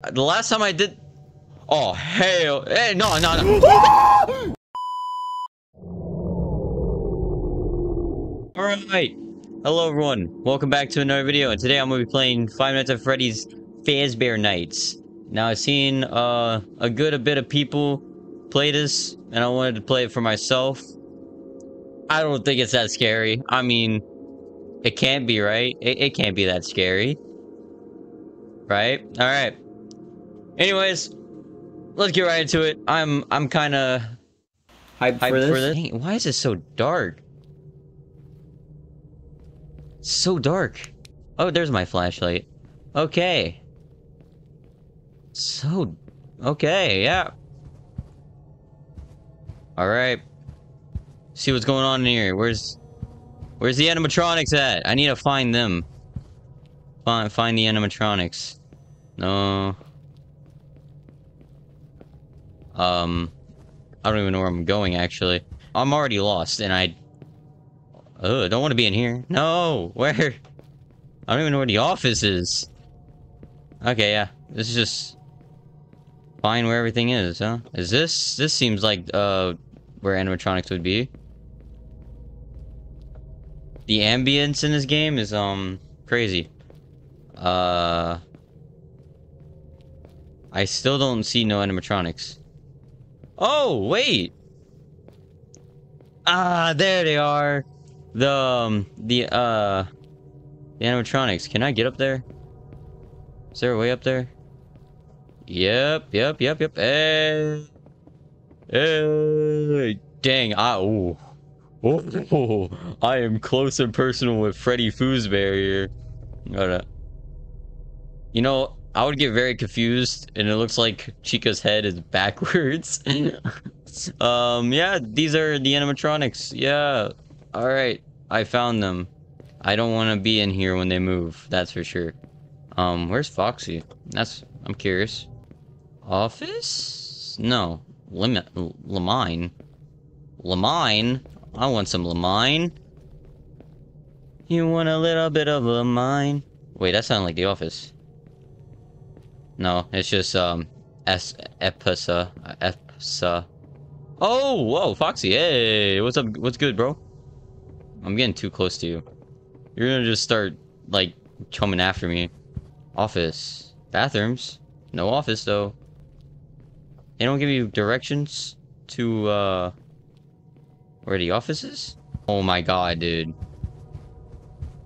The last time I did... Oh, hell... Hey, no, no, no. Alright. Hello, everyone. Welcome back to another video. And today I'm going to be playing Five Nights at Freddy's Fazbear Nights. Now, I've seen uh, a good a bit of people play this. And I wanted to play it for myself. I don't think it's that scary. I mean, it can't be, right? It, it can't be that scary. Right? Alright. Anyways, let's get right into it. I'm I'm kind of hyped, hyped for this. for this. Dang, why is it so dark? So dark. Oh, there's my flashlight. Okay. So, okay, yeah. All right. See what's going on in here. Where's, where's the animatronics at? I need to find them. Find, find the animatronics. No. Um, I don't even know where I'm going, actually. I'm already lost, and I... Oh, don't want to be in here. No! Where? I don't even know where the office is. Okay, yeah. This is just... Find where everything is, huh? Is this... This seems like, uh... Where animatronics would be. The ambience in this game is, um... Crazy. Uh... I still don't see no animatronics. Oh, wait! Ah, there they are! The, um, the, uh... The animatronics. Can I get up there? Is there a way up there? Yep, yep, yep, yep. Hey! Hey! Dang, I, ooh. Oh, I am close and personal with Freddy Fazbear here. Up. You know, I would get very confused, and it looks like Chica's head is backwards. um, yeah, these are the animatronics. Yeah. Alright, I found them. I don't want to be in here when they move, that's for sure. Um, where's Foxy? That's, I'm curious. Office? No. Limit, Lamine. Lamine? I want some Lamine. You want a little bit of Lamine? Wait, that sounded like The Office. No, it's just, um, S Episa. Episa. Oh, whoa, Foxy. Hey, what's up? What's good, bro? I'm getting too close to you. You're gonna just start, like, coming after me. Office. Bathrooms. No office, though. They don't give you directions to, uh... Where the office is? Oh my god, dude.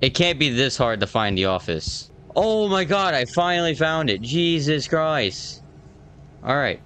It can't be this hard to find the office. Oh my god, I finally found it. Jesus Christ. Alright.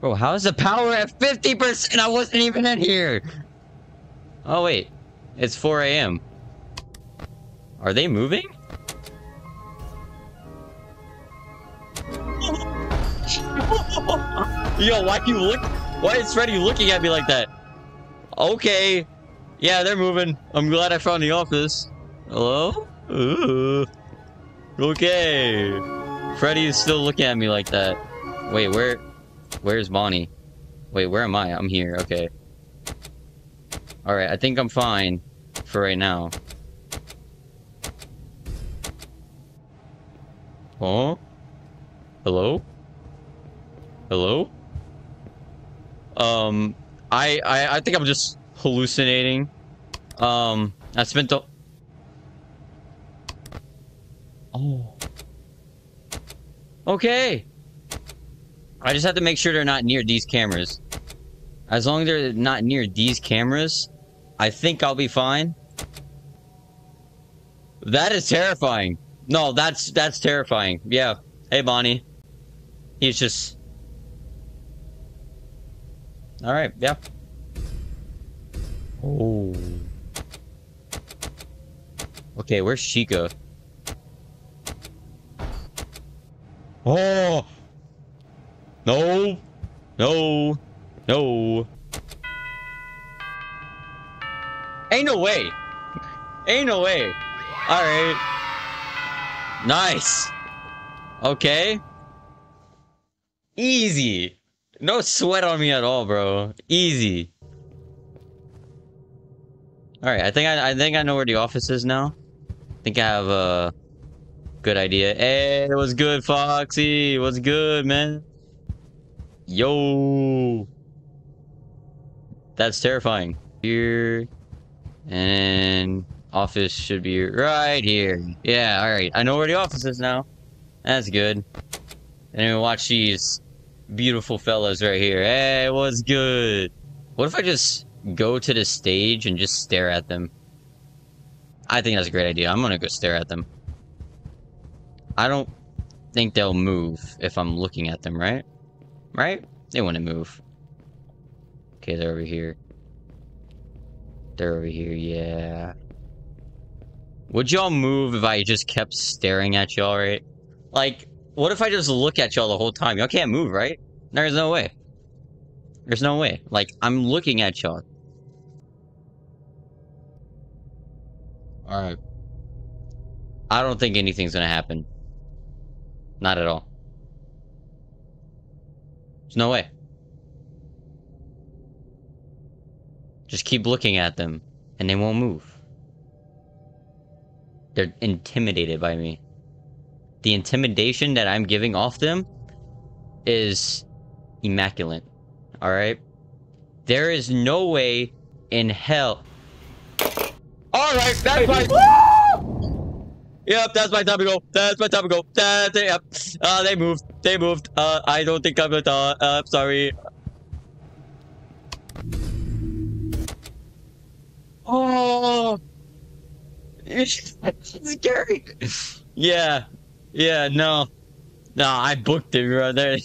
Bro, how's the power at 50%? I wasn't even in here. Oh, wait. It's 4 a.m. Are they moving? Yo, why you look? Why is Freddy looking at me like that? Okay. Yeah, they're moving. I'm glad I found the office. Hello? Uh, okay. Freddy is still looking at me like that. Wait, where? Where's Bonnie? Wait, where am I? I'm here. Okay. Alright, I think I'm fine for right now. Oh? Hello? Hello? Um, I, I, I think I'm just hallucinating. Um, I spent the... Oh. Okay. I just have to make sure they're not near these cameras. As long as they're not near these cameras, I think I'll be fine. That is terrifying. No, that's that's terrifying. Yeah. Hey, Bonnie. He's just... Alright, yeah. Oh. Okay, where's Chica? Oh! No! No! No! Ain't no way! Ain't no way! Alright. Nice! Okay. Easy! No sweat on me at all, bro. Easy. Alright, I think I, I think I know where the office is now. I think I have, uh... Good idea. Hey, what's good, Foxy? What's good, man? Yo. That's terrifying. Here. And office should be right here. Yeah, alright. I know where the office is now. That's good. And watch these beautiful fellas right here. Hey, what's good? What if I just go to the stage and just stare at them? I think that's a great idea. I'm gonna go stare at them. I don't think they'll move if I'm looking at them, right? Right? They wouldn't move. Okay, they're over here. They're over here, yeah. Would y'all move if I just kept staring at y'all, right? Like, what if I just look at y'all the whole time? Y'all can't move, right? There's no way. There's no way. Like, I'm looking at y'all. Alright. I don't think anything's gonna happen. Not at all. There's no way. Just keep looking at them, and they won't move. They're intimidated by me. The intimidation that I'm giving off them is immaculate. Alright? There is no way in hell. Alright, that's my. Yep, that's my time to go. That's my time to go. That's it. Yep. Uh, they moved. They moved. Uh, I don't think I'm gonna. Uh, uh sorry. Oh, it's scary. Yeah, yeah. No, no. I booked it right there.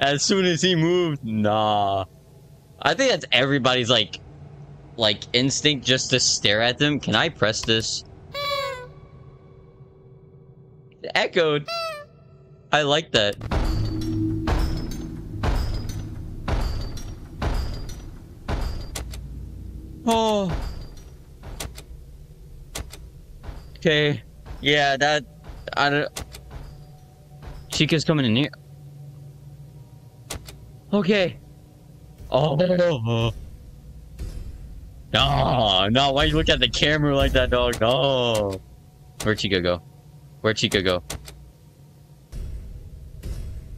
as soon as he moved, nah. I think that's everybody's like, like instinct just to stare at them. Can I press this? Echoed. I like that. Oh. Okay. Yeah, that... I don't... Chica's coming in here. Okay. Oh. No, no, why you look at the camera like that, dog? No. Where'd Chica go? Where'd Chica go?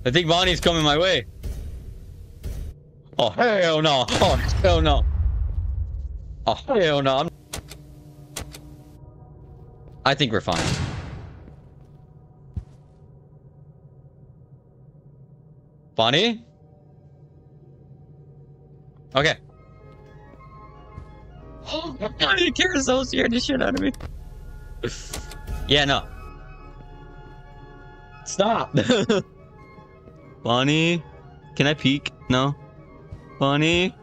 I think Bonnie's coming my way. Oh, hell no. Oh, hell no. Oh, hell no. I'm... I think we're fine. Bonnie? Okay. Oh, Bonnie Carousel scared the shit out of me. yeah, no. Stop! Bonnie? Can I peek? No? Bonnie?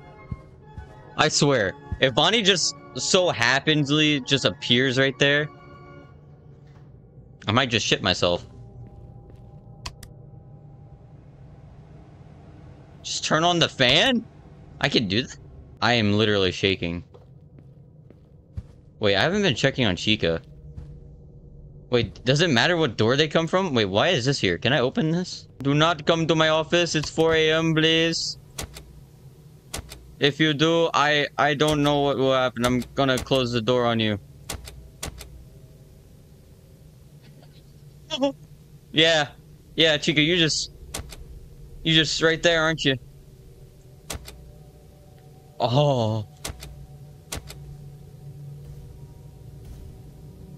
I swear, if Bonnie just so happensly just appears right there, I might just shit myself. Just turn on the fan? I can do that? I am literally shaking. Wait, I haven't been checking on Chica. Wait, does it matter what door they come from? Wait, why is this here? Can I open this? Do not come to my office. It's 4 a.m., please. If you do, I I don't know what will happen. I'm gonna close the door on you. yeah. Yeah, Chica, you just... You just right there, aren't you? Oh.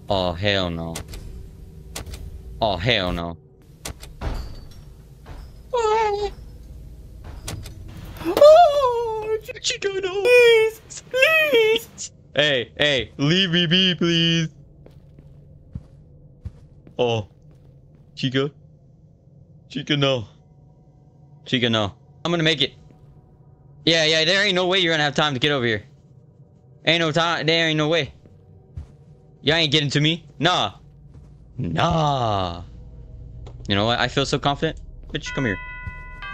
Oh, hell no. Oh, hell no. Oh, oh Chica, no. Please, please. Hey, hey, leave me be, please. Oh. Chica. Chica, no. Chica, no. I'm gonna make it. Yeah, yeah, there ain't no way you're gonna have time to get over here. Ain't no time, there ain't no way. Y'all ain't getting to me. Nah. Nah. You know what? I feel so confident. Bitch, come here.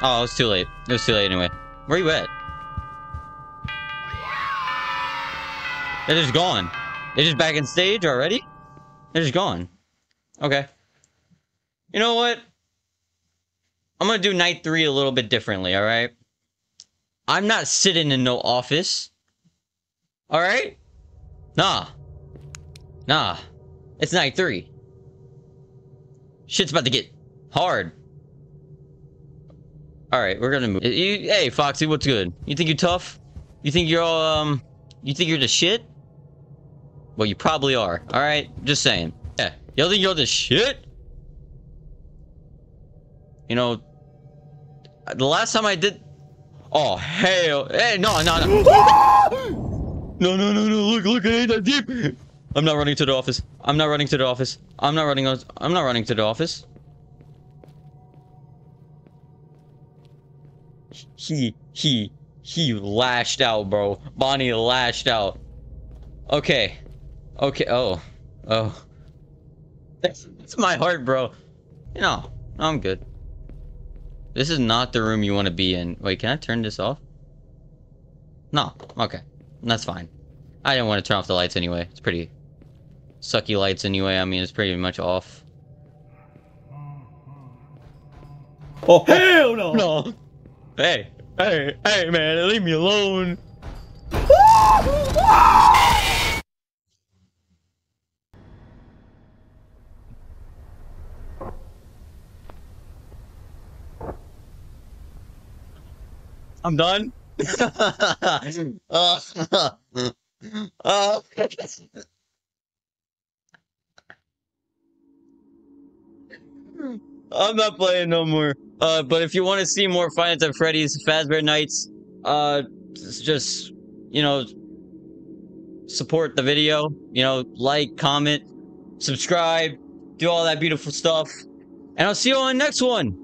Oh, it was too late. It was too late anyway. Where you at? They're just gone. They're just back in stage already? They're just gone. Okay. You know what? I'm gonna do night three a little bit differently, alright? I'm not sitting in no office. Alright? Nah. Nah. It's night three. Shit's about to get hard. All right, we're gonna move. You, hey, Foxy, what's good? You think you're tough? You think you're all, um, you think you're the shit? Well, you probably are. All right, just saying. Yeah, y'all think you're the shit? You know, the last time I did. Oh hell! Hey, no, no, no! no, no, no, no! Look, look! It ain't that deep. I'm not running to the office. I'm not running to the office. I'm not running. I'm not running to the office. He, he, he lashed out, bro. Bonnie lashed out. Okay. Okay. Oh. Oh. That's, that's my heart, bro. You know, I'm good. This is not the room you want to be in. Wait, can I turn this off? No. Okay. That's fine. I didn't want to turn off the lights anyway. It's pretty sucky lights anyway. I mean, it's pretty much off. Oh, hell no! No. Hey, hey, hey, man, leave me alone. I'm done. uh, uh, I'm not playing no more. Uh, but if you want to see more Nights at Freddy's Fazbear Nights, uh, just, you know, support the video. You know, like, comment, subscribe, do all that beautiful stuff. And I'll see you on the next one.